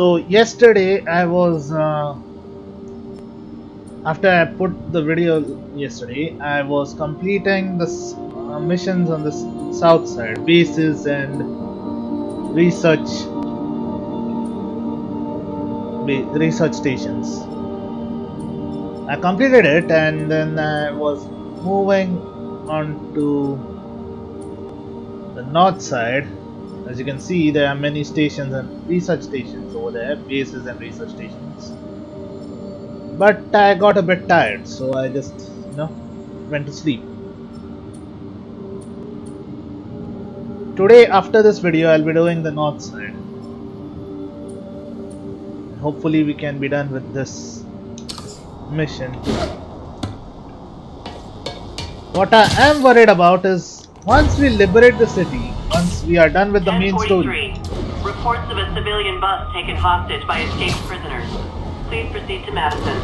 So yesterday I was uh, after I put the video yesterday, I was completing the uh, missions on the south side, bases and research research stations. I completed it and then I was moving on to the north side. As you can see, there are many stations and research stations over there, bases and research stations. But I got a bit tired, so I just, you know, went to sleep. Today, after this video, I'll be doing the north side. Hopefully, we can be done with this mission. What I am worried about is once we liberate the city, once we are done with the main story. Reports of a civilian bus taken hostage by escaped prisoners. Please proceed to Madison.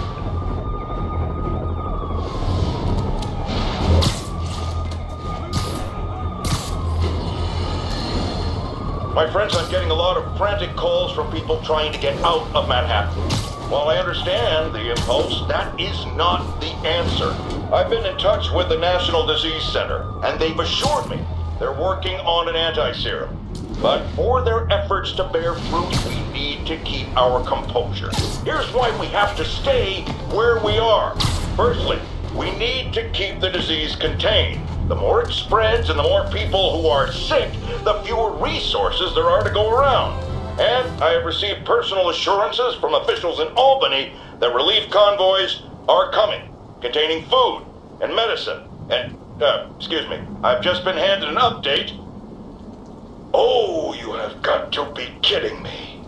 My friends, I'm getting a lot of frantic calls from people trying to get out of Manhattan. While I understand the impulse, that is not the answer. I've been in touch with the National Disease Center, and they've assured me they're working on an anti-serum. But for their efforts to bear fruit, we need to keep our composure. Here's why we have to stay where we are. Firstly, we need to keep the disease contained. The more it spreads and the more people who are sick, the fewer resources there are to go around. And I have received personal assurances from officials in Albany that relief convoys are coming, containing food and medicine. And, uh, excuse me, I've just been handed an update. Oh, you have got to be kidding me.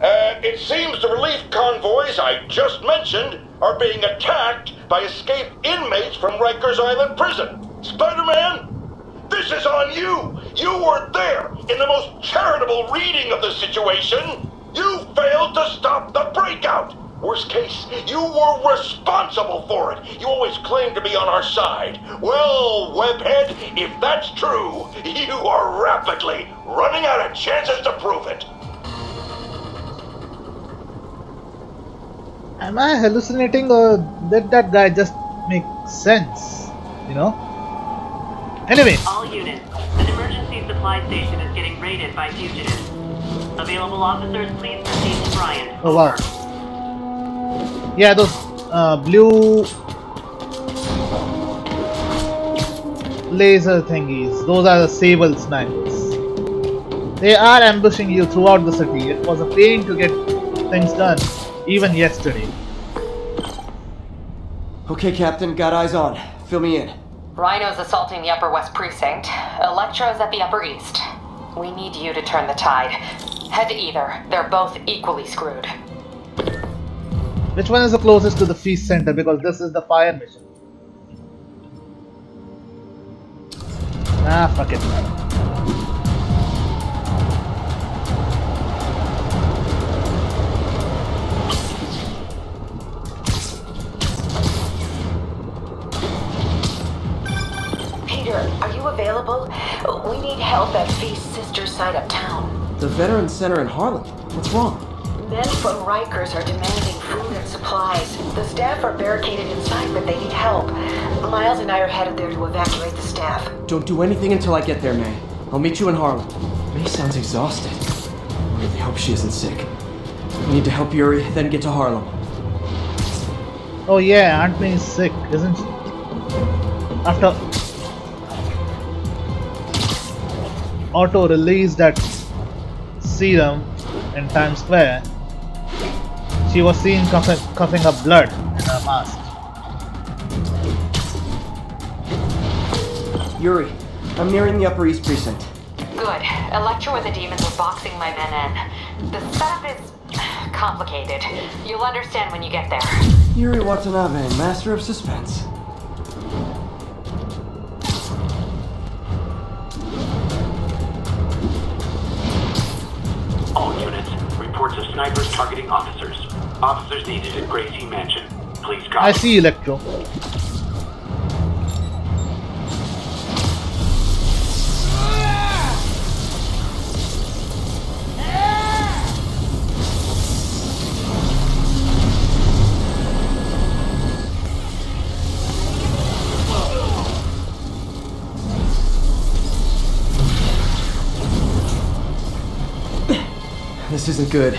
Uh, it seems the relief convoys I just mentioned are being attacked by escaped inmates from Rikers Island Prison. Spider-Man, this is on you! You were there in the most charitable reading of the situation! You failed to stop the breakout! Worst case, you were responsible for it! You always claimed to be on our side. Well, Webhead, if that's true, you are rapidly running out of chances to prove it! Am I hallucinating or did that guy just make sense? You know? Anyway, All units, an emergency supply station is getting raided by fugitives. Available officers, please proceed to Bryant. oh wow. Yeah, those uh, blue laser thingies, those are the Sable snipers. They are ambushing you throughout the city. It was a pain to get things done, even yesterday. Okay, Captain, got eyes on. Fill me in. Rhino's assaulting the Upper West Precinct. Electro's at the Upper East. We need you to turn the tide. Head to either. They're both equally screwed. Which one is the closest to the feast center? Because this is the fire mission. Ah, fuck it. Peter, are you available? We need help at Feast's sister site uptown. The Veterans Center in Harlem. What's wrong? Men from Rikers are demanding food and supplies. The staff are barricaded inside, but they need help. Miles and I are headed there to evacuate the staff. Don't do anything until I get there, May. I'll meet you in Harlem. May sounds exhausted. I really hope she isn't sick. We need to help Yuri, then get to Harlem. Oh yeah, Aunt May is sick, isn't she? After Otto released that serum in Times Square, she was seen coughing, coughing up blood in her mask. Yuri, I'm nearing the Upper East Precinct. Good. Electro and the demons are boxing my men in. The setup is complicated. You'll understand when you get there. Yuri Watanabe, master of suspense. All units, reports of snipers targeting officers. Officers needed at Gracie Mansion. Please copy. I see Electro. This isn't good.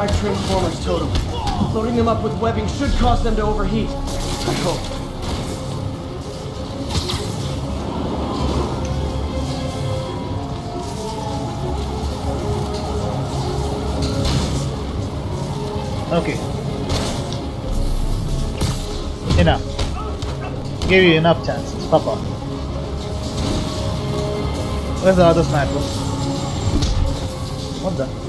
Five transformers total. Loading them up with webbing should cause them to overheat. I hope. Okay. Enough. Give you enough chances. Pop off. Where's the other sniper? What the?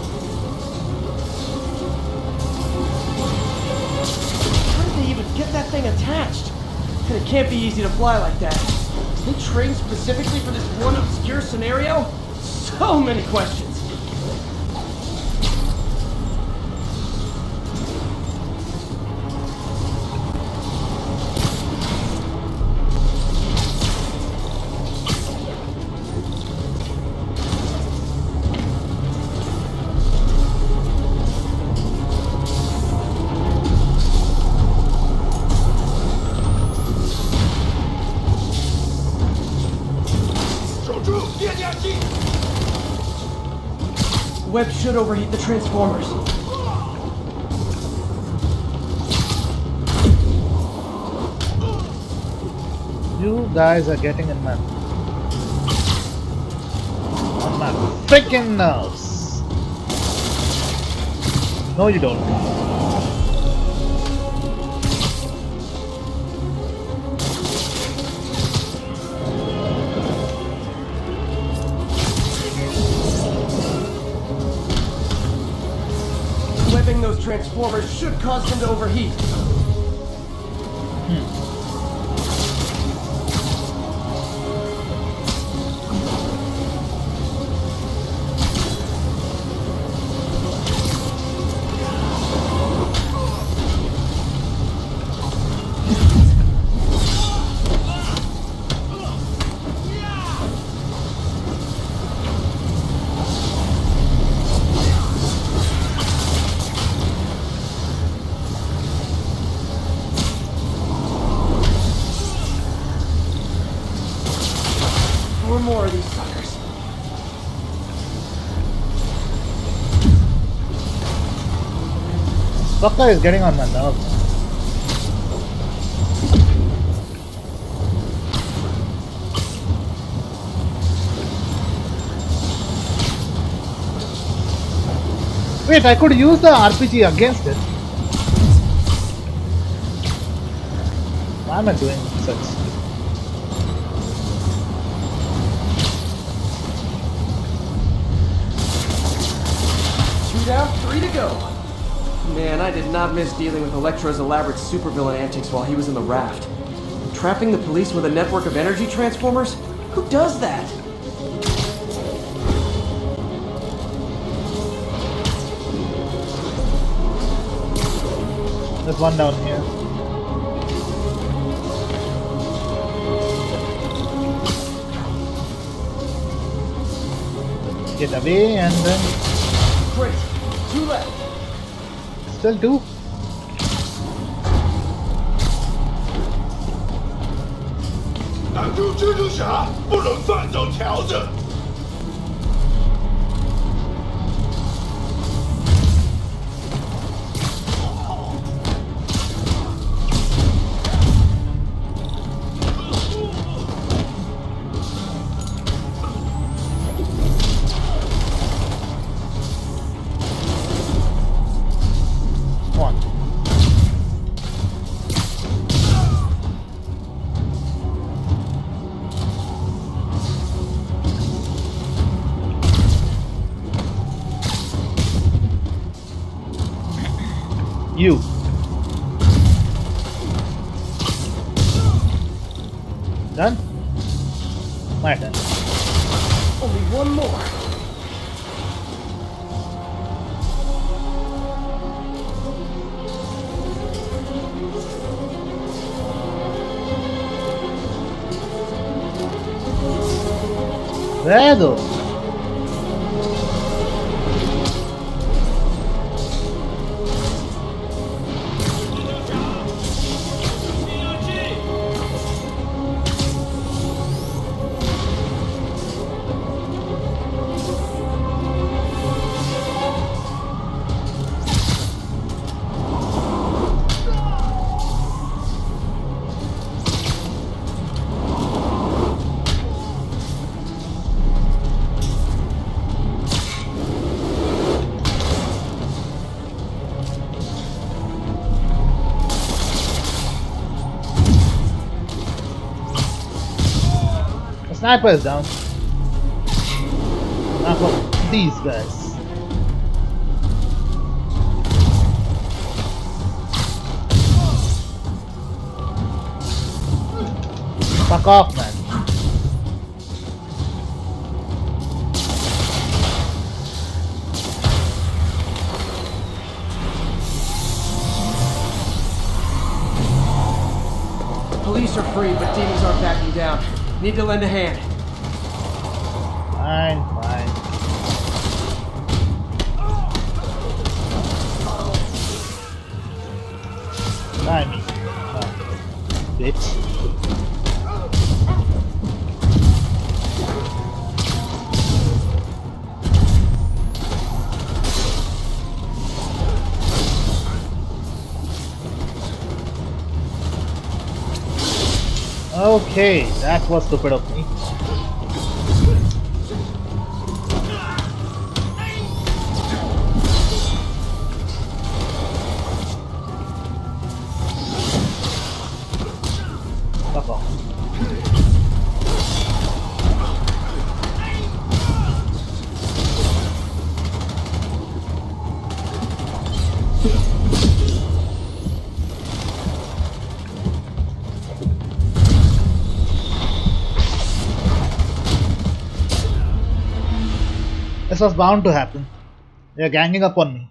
And it can't be easy to fly like that. Did they train specifically for this one obscure scenario? So many questions. Should overheat the transformers. You guys are getting in my on my freaking nerves. No, you don't. Should cause them to overheat. Sucker is getting on my nerves. Wait, I could use the RPG against it. Why am I doing such? Down, three to go. Man, I did not miss dealing with Electro's elaborate supervillain antics while he was in the raft. Trapping the police with a network of energy transformers? Who does that? There's one down here. Get away and then Great. Two left. Still two. 挡住蜘蛛侠，不能放走条子。The sniper is down. Ah, now for these guys. Fuck off, man. Police are free, but demons aren't backing down. Need to lend a hand. Fine, fine. Try me. No. Bitch. Okay, that was stupid of me. Was bound to happen. They are ganging up on me.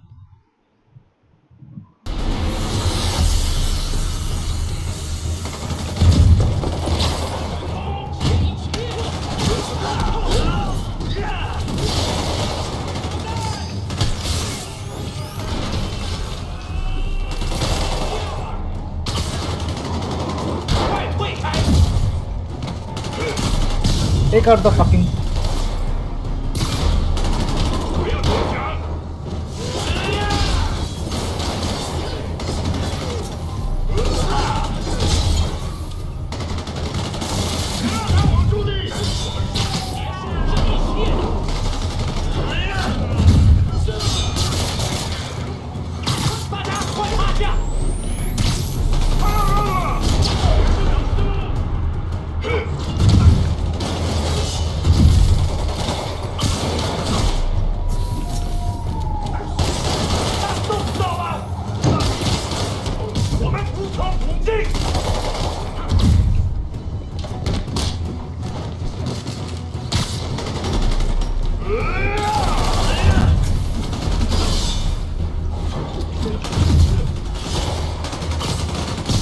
Take out the fucking.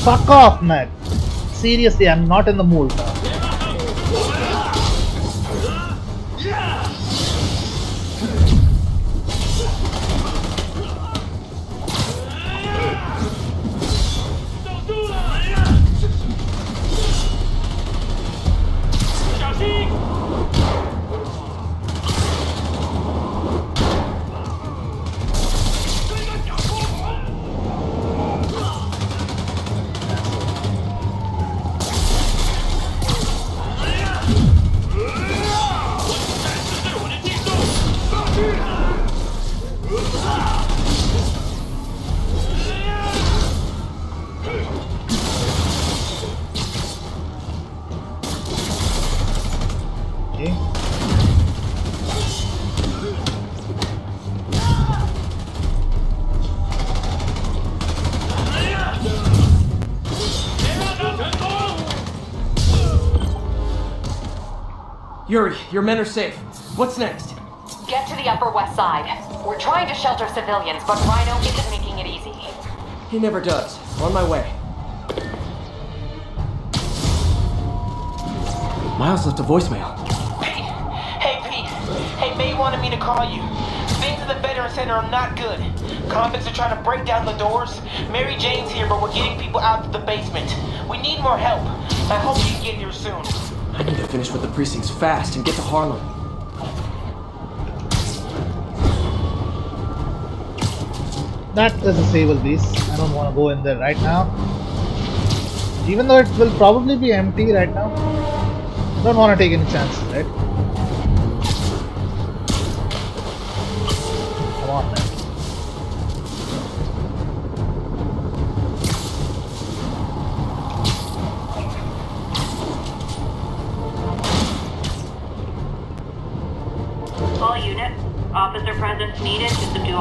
Fuck off, man. Seriously, I'm not in the mood now. Your men are safe. What's next? Get to the Upper West Side. We're trying to shelter civilians, but Rhino isn't making it easy. He never does. On my way. Miles left a voicemail. Pete! Hey, Pete! Hey, May wanted me to call you. Things at the Veteran Center are not good. Convicts are trying to break down the doors. Mary Jane's here, but we're getting people out to the basement. We need more help. I hope you get here soon. I need to finish with the precincts fast and get to Harlem. That is a sable base. I don't want to go in there right now. Even though it will probably be empty right now. Don't want to take any chances, right?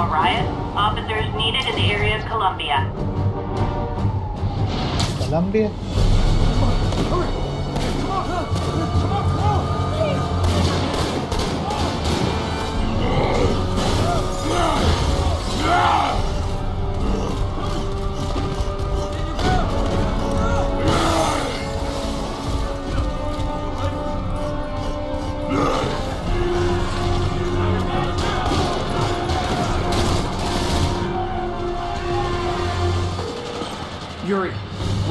A riot. Officers needed in the area of Columbia. Columbia?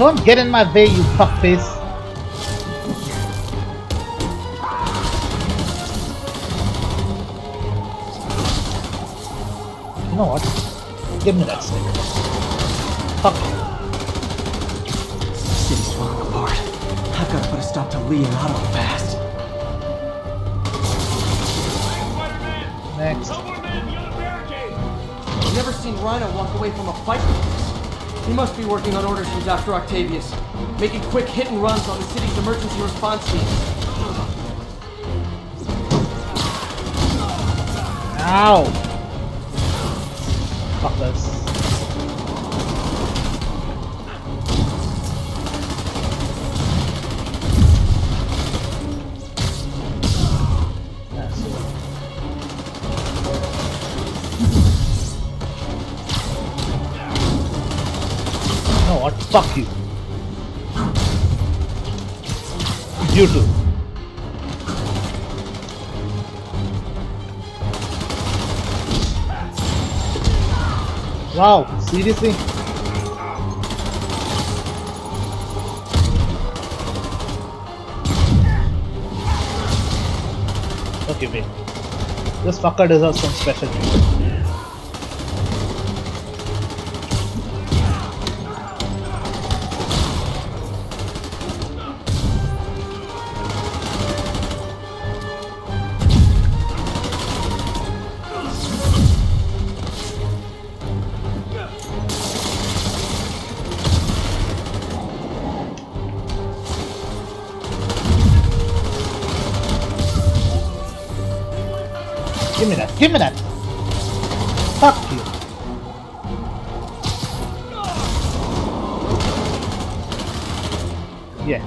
Don't get in my way, you fuckface. You know what? Give me that stick. Fuck you. City's falling apart. I've gotta put a stop to Li and Otto fast. Next. I've never seen Rhino walk away from a fight like this. He must be working on orders from Dr. Octavius, making quick hit and runs on the city's emergency response teams. Ow! Fuck this. Fuck you. You too. Wow, seriously? Okay, wait. This fucker deserves some special treatment. Give me. Fuck you. Yeah.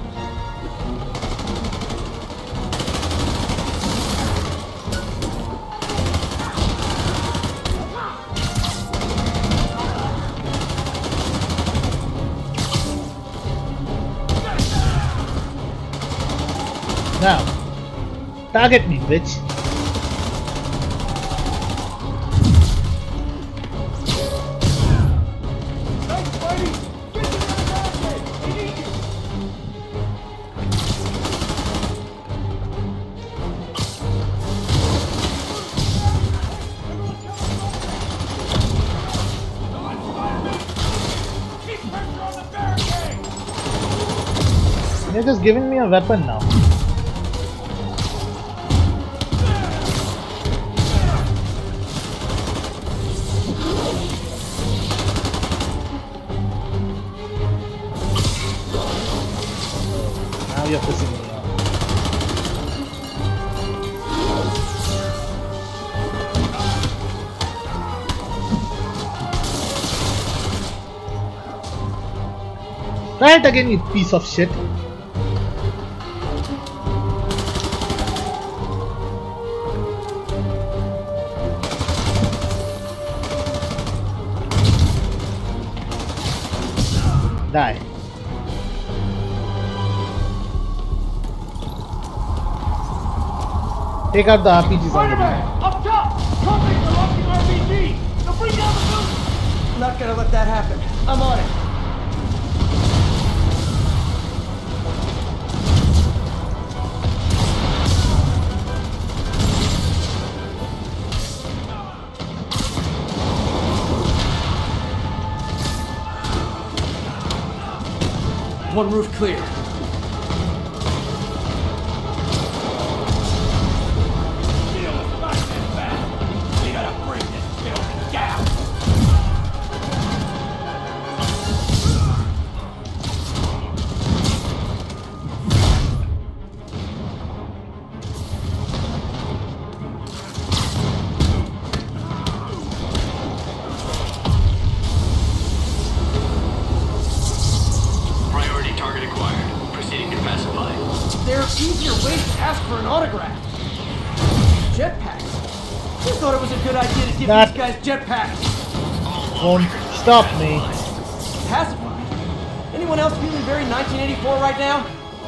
Now, target me, bitch. You're just giving me a weapon now. Now you're pissing me off. Try it again, you piece of shit. Take out the RPGs on the ground. Up top! Convicts are locked RPG! Now bring down the building! I'm not gonna let that happen. I'm on it. One roof clear. Stop me. Pacify. Anyone else feeling very 1984 right now?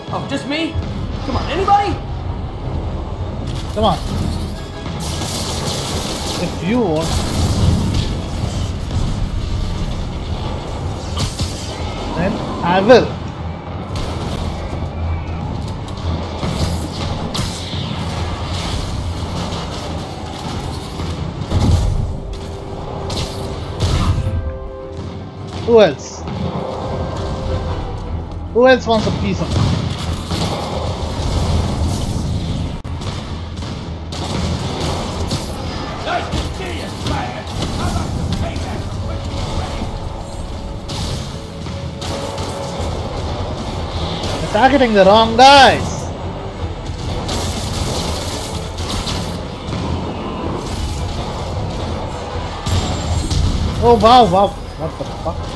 Oh, just me? Come on, anybody? Come on. If you want. Then I will. Who else? Who else wants a piece of? You're targeting the wrong guys. Oh wow, wow. What the fuck?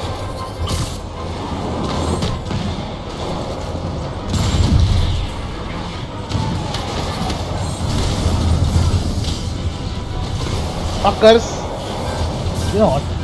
Fuckers. You know what?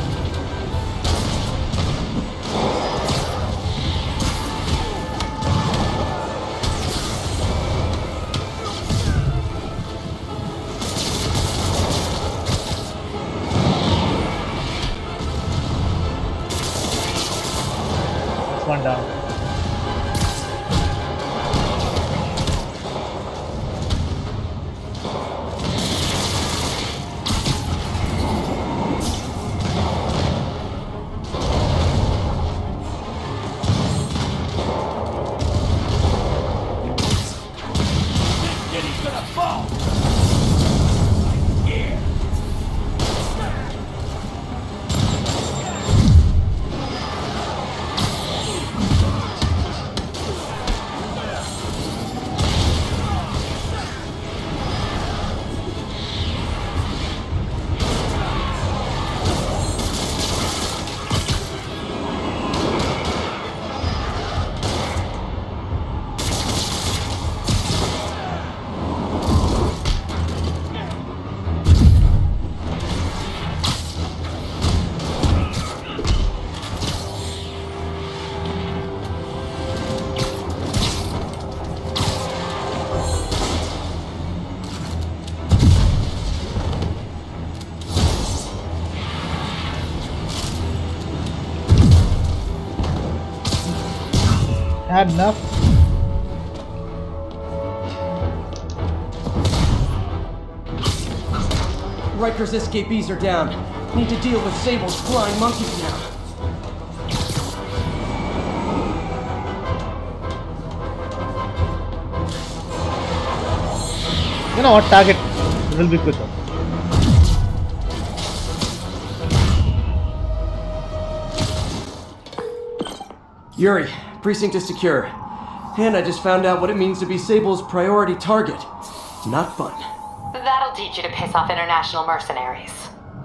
Had enough. Riker's escapees are down. Need to deal with Sable's flying monkeys now. You know what? Target will be quicker. Yuri, precinct is secure. And I just found out what it means to be Sable's priority target. Not fun. That'll teach you to piss off international mercenaries.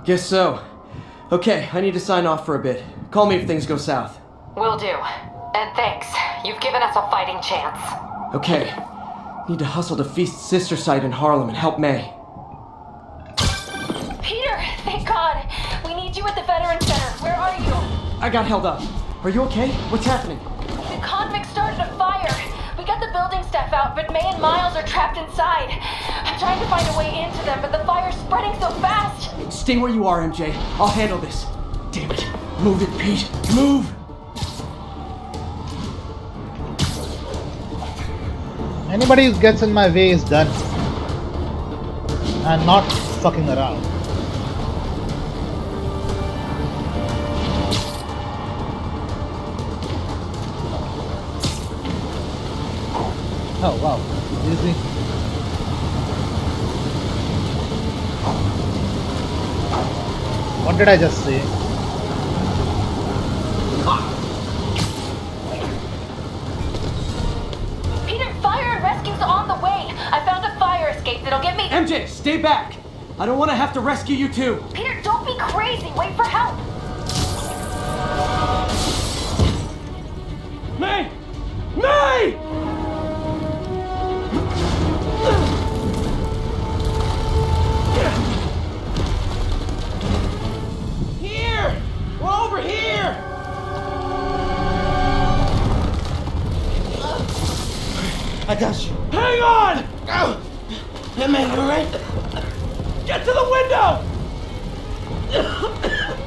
Guess so. Okay, I need to sign off for a bit. Call me if things go south. Will do. And thanks. You've given us a fighting chance. Okay. Need to hustle to Feast's sister site in Harlem and help May. Peter, thank God. We need you at the Veteran Center. Where are you? I got held up. Are you okay? What's happening? The convicts started a fire. We got staff out, but May and Miles are trapped inside. I'm trying to find a way into them, but the fire's spreading so fast. Stay where you are, MJ. I'll handle this. Damn it. Move it, Pete. Move! Anybody who gets in my way is done. And not fucking around. Oh wow, easy. What did I just say? Peter, fire and rescue's on the way. I found a fire escape that'll get me. MJ, stay back! I don't want to have to rescue you too. Peter, don't be crazy. Wait for help. May! May! I got you. Hang on! Hey, man, you alright? Get to the window!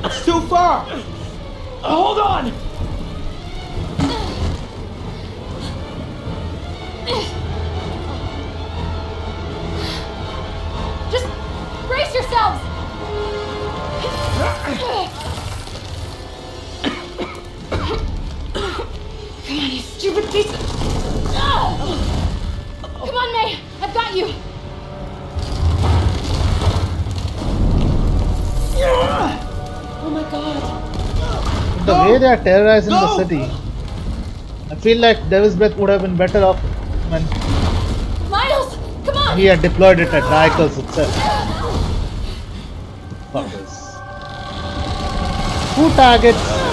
It's too far. Hold on! The way they are terrorizing the city, I feel like Devil's Breath would have been better off when Miles, come on. he had deployed it at Rikers itself. Fuckers. Who targets?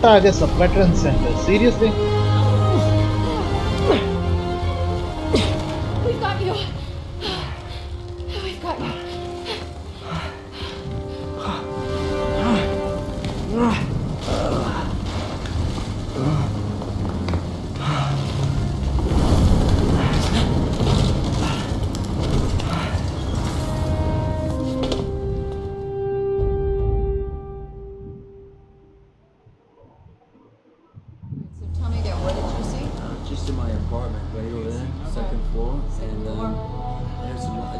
Who targets a veteran center? Seriously?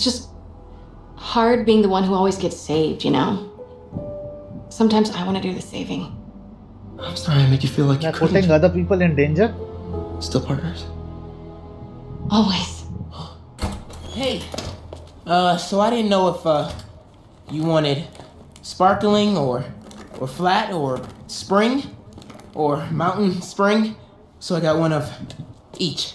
It's just hard being the one who always gets saved, you know? Sometimes I want to do the saving. I'm sorry I made you feel like They're you couldn't. putting other people in danger? Still partners? Always. Hey, uh, so I didn't know if, uh, you wanted sparkling or, or flat or spring or mountain spring, so I got one of each.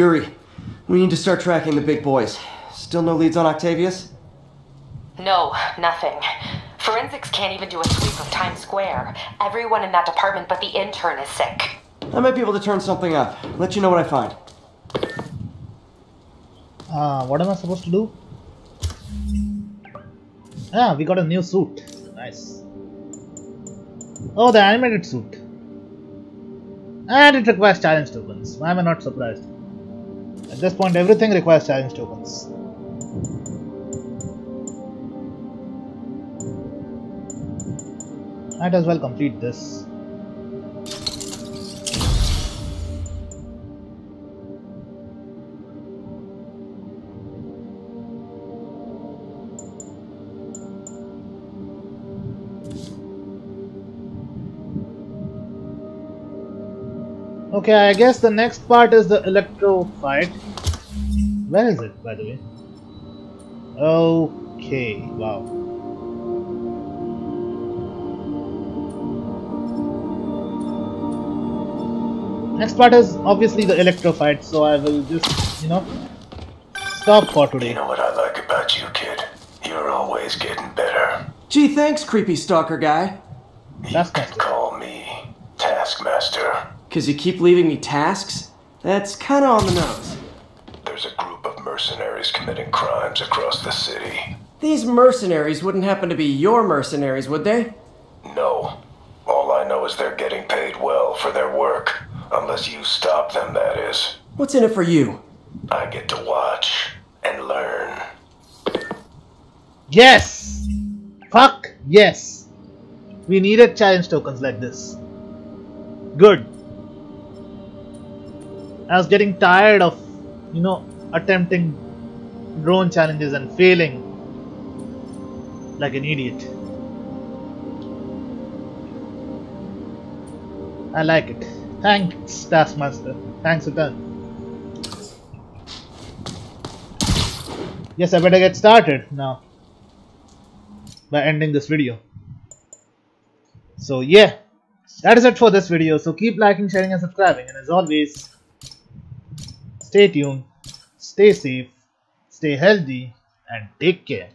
Yuri, we need to start tracking the big boys. Still no leads on Octavius? No, nothing. Forensics can't even do a sweep of Times Square. Everyone in that department but the intern is sick. I might be able to turn something up. Let you know what I find. Uh, what am I supposed to do? Ah, we got a new suit. Nice. Oh, the animated suit. And it requires challenge tokens. Why am I not surprised? At this point, everything requires challenge tokens. Might as well complete this. Okay, I guess the next part is the electro fight. Where is it, by the way? Okay, wow. Next part is obviously the electro fight, so I will just, you know, stop for today. You know what I like about you, kid? You're always getting better. Gee, thanks, creepy stalker guy. That's you can call me Taskmaster. Cause you keep leaving me tasks? That's kinda on the nose. There's a group of mercenaries committing crimes across the city. These mercenaries wouldn't happen to be your mercenaries, would they? No. All I know is they're getting paid well for their work. Unless you stop them, that is. What's in it for you? I get to watch and learn. Yes! Fuck yes! We needed challenge tokens like this. Good. I was getting tired of, you know, attempting drone challenges and failing like an idiot. I like it. Thanks, Taskmaster. Thanks a ton. Yes, I better get started now by ending this video. So yeah, that is it for this video. So keep liking, sharing and subscribing and as always, stay tuned, stay safe, stay healthy and take care.